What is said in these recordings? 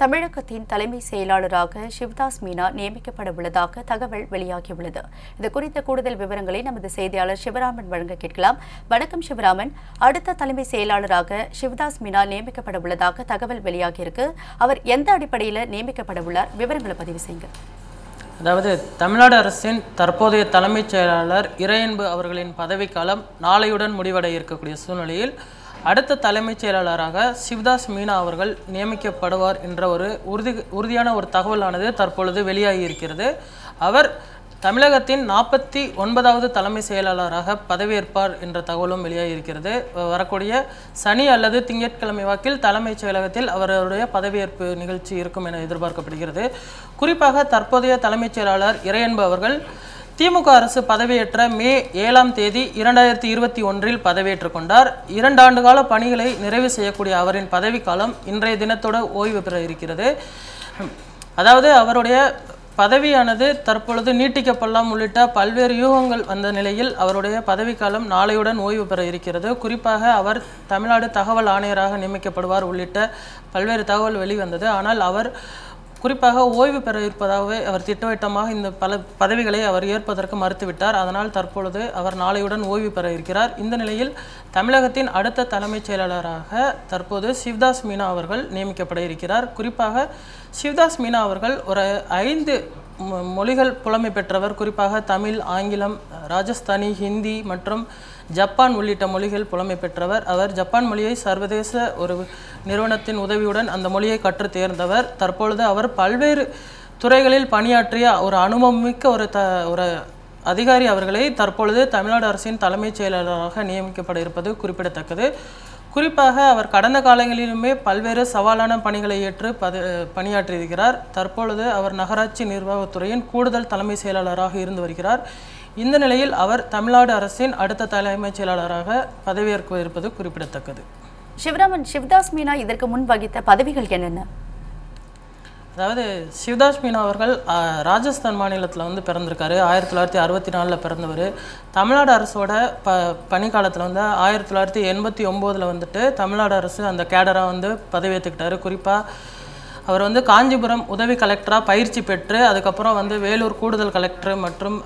தமிழகத்தின் தலைமை செயலாளராக சிவதாஸ் மீனா நியமிக்கப்பட உள்ளதாக தகவல் வெளியாகியுள்ளது. இது குறித்த கூடுதல் விவரங்களை நமது செய்தியாளர் சிவராமன் வழங்க கேட்கலாம். வணக்கம் சிவராமன். அடுத்த தலைமை செயலாளராக சிவதாஸ் மீனா நியமிக்கப்பட உள்ளதாக தகவல் வெளியாகியிருக்கு. அவர் எந்த அடிப்படையில் நியமிக்கப்பட உள்ளார் விவரங்களை பதிவு செய்யுங்க அதாவது தமிழ்நாடு அரசின் தற்போதைய தலைமைச் செயலாளர் இறையன்பு அவர்களின் பதவிக்காலம் நாளையுடன் முடிவடைய இருக்கக்கூடிய சூழ்நிலையில் அடுத்த தலைமைச் செயலாளராக சிவதாஸ் மீனா அவர்கள் நியமிக்கப்படுவார் என்ற ஒரு உறுதி உறுதியான ஒரு தகவலானது தற்பொழுது வெளியாகி இருக்கிறது அவர் தமிழகத்தின் நாற்பத்தி ஒன்பதாவது தலைமை செயலாளராக பதவியேற்பார் என்ற தகவலும் வெளியாகி இருக்கிறது வரக்கூடிய சனி அல்லது திங்கட்கிழமை வாக்கில் தலைமைச் செயலகத்தில் அவருடைய பதவியேற்பு நிகழ்ச்சி இருக்கும் என எதிர்பார்க்கப்படுகிறது. குறிப்பாக தற்போதைய தலைமைச் செயலாளர் இறையன்பு அவர்கள் திமுக அரசு பதவியேற்ற மே ஏழாம் தேதி இரண்டாயிரத்தி இருபத்தி ஒன்றில் பதவியேற்றுக் கொண்டார். இரண்டு ஆண்டு கால பணிகளை நிறைவு செய்யக்கூடிய அவரின் பதவிக்காலம் இன்றைய தினத்தோட ஓய்வு பெற இருக்கிறது. அதாவது அவருடைய பதவியானது தற்பொழுது நீட்டிக்கப்படலாம் உள்ளிட்ட பல்வேறு யூகங்கள் வந்த நிலையில் அவருடைய பதவிக்காலம் நாளையுடன் ஓய்வு பெற இருக்கிறது. குறிப்பாக அவர் தமிழ்நாடு தகவல் ஆணையராக நியமிக்கப்படுவார் உள்ளிட்ட பல்வேறு தகவல் வெளிவந்தது. ஆனால் அவர் குறிப்பாக ஓய்வு பெற இருப்பதாகவே அவர் திட்டவட்டமாக இந்த பல பதவிகளை அவர் ஏற்பதற்கு மறுத்துவிட்டார். அதனால் தற்பொழுது அவர் நாளையுடன் ஓய்வு பெற இருக்கிறார். இந்த நிலையில் தமிழகத்தின் அடுத்த தலைமைச் செயலாளராக தற்போது சிவ்தாஸ் மீனா அவர்கள் நியமிக்கப்பட இருக்கிறார். குறிப்பாக சிவதாஸ் மீனா அவர்கள் ஒரு ஐந்து மொ- மொழிகள் புலமை பெற்றவர். குறிப்பாக தமிழ் ஆங்கிலம் ராஜஸ்தானி ஹிந்தி மற்றும் ஜப்பான் உள்ளிட்ட மொழிகள் புலமை பெற்றவர். அவர் ஜப்பான் மொழியை சர்வதேச ஒரு நிறுவனத்தின் உதவியுடன் அந்த மொழியை கற்றுத் தேர்ந்தவர். தற்பொழுது அவர் பல்வேறு துறைகளில் பணியாற்றிய ஒரு அனுபவமிக்க ஒரு த ஒரு அதிகாரி அவர்களை தற்பொழுது தமிழ்நாடு அரசின் தலைமைச் செயலாளராக நியமிக்கப்பட இருப்பது குறிப்பிடத்தக்கது. குறிப்பாக அவர் கடந்த காலங்களிலுமே பல்வேறு சவாலான பணிகளை ஏற்று பத பணியாற்றியிருக்கிறார். தற்பொழுது அவர் நகராட்சி நிர்வாகத்துறையின் கூடுதல் தலைமை செயலாளராக இருந்து வருகிறார். இந்த நிலையில் அவர் தமிழ்நாடு அரசின் அடுத்த தலைமைச் செயலாளராக பதவியேற்க இருப்பது குறிப்பிடத்தக்கது. சிவராமன் சிவதாஸ் மீனா இதற்கு முன் வகித்த பதவிகள் என்னென்ன? அதாவது சிவதாஸ் மீனா அவர்கள் ராஜஸ்தான் மாநிலத்தில் வந்து பிறந்திருக்காரு. ஆயிரத்தி தொள்ளாயிரத்தி அறுபத்தி நாலில் பிறந்தவர். தமிழ்நாடு அரசோட ப பணிக்காலத்தில் வந்து ஆயிரத்தி தொள்ளாயிரத்தி எண்பத்தி ஒம்போதில் வந்துட்டு தமிழ்நாடு அரசு அந்த கேடராக வந்து பதவியேற்றுக்கிட்டாரு குறிப்பாக அவர் வந்து காஞ்சிபுரம் உதவி கலெக்டராக பயிற்சி பெற்று அதுக்கப்புறம் வந்து வேலூர் கூடுதல் கலெக்டர் மற்றும்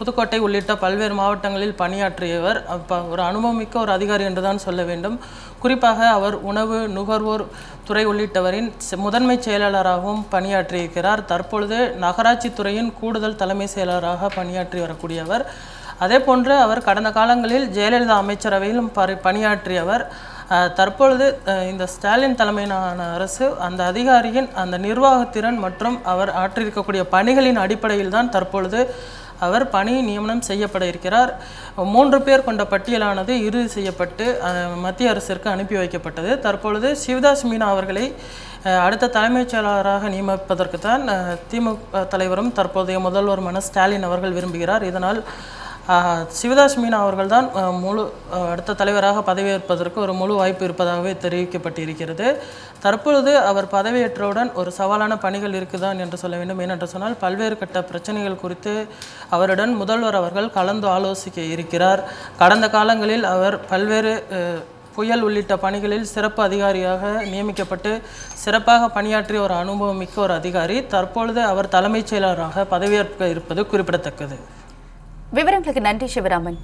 புதுக்கோட்டை உள்ளிட்ட பல்வேறு மாவட்டங்களில் பணியாற்றியவர் அப்ப ஒரு அனுபவமிக்க ஒரு அதிகாரி என்றுதான் சொல்ல வேண்டும். குறிப்பாக அவர் உணவு நுகர்வோர் துறை உள்ளிட்டவரின் முதன்மை செயலாளராகவும் பணியாற்றியிருக்கிறார். தற்பொழுது நகராட்சி துறையின் கூடுதல் தலைமை செயலாளராக பணியாற்றி வரக்கூடியவர். அதே போன்று அவர் கடந்த காலங்களில் ஜெயலலிதா அமைச்சரவையிலும் பணியாற்றியவர். தற்பொழுது இந்த ஸ்டாலின் தலைமையிலான அரசு அந்த அதிகாரியின் அந்த நிர்வாகத்திறன் மற்றும் அவர் ஆற்றியிருக்கக்கூடிய பணிகளின் அடிப்படையில் தான் தற்பொழுது அவர் பணி நியமனம் செய்யப்பட இருக்கிறார். மூன்று பேர் கொண்ட பட்டியலானது இறுதி செய்யப்பட்டு மத்திய அரசிற்கு அனுப்பி வைக்கப்பட்டது. தற்பொழுது சிவதாஸ் மீனா அவர்களை அடுத்த தலைமைச் செயலாளராக நியமிப்பதற்கு தான் திமுக தலைவரும் தற்போதைய முதல்வருமான ஸ்டாலின் அவர்கள் விரும்புகிறார். இதனால் சிவதாஸ் மீனா அவர்கள் தான் முழு அடுத்த தலைவராக பதவியேற்பதற்கு ஒரு முழு வாய்ப்பு இருப்பதாகவே தெரிவிக்கப்பட்டிருக்கிறது. தற்பொழுது அவர் பதவியேற்றவுடன் ஒரு சவாலான பணிகள் இருக்குதான் என்று சொல்ல வேண்டும். ஏனென்று சொன்னால் பல்வேறு கட்ட பிரச்சனைகள் குறித்து அவருடன் முதல்வர் அவர்கள் கலந்து ஆலோசிக்க இருக்கிறார். கடந்த காலங்களில் அவர் பல்வேறு புயல் உள்ளிட்ட பணிகளில் சிறப்பு அதிகாரியாக நியமிக்கப்பட்டு சிறப்பாக பணியாற்றிய ஒரு அனுபவம் மிக்க ஒரு அதிகாரி. தற்பொழுது அவர் தலைமைச் செயலராக பதவியேற்க இருப்பது குறிப்பிடத்தக்கது. விவரங்களுக்கு நன்றி சிவராமன்.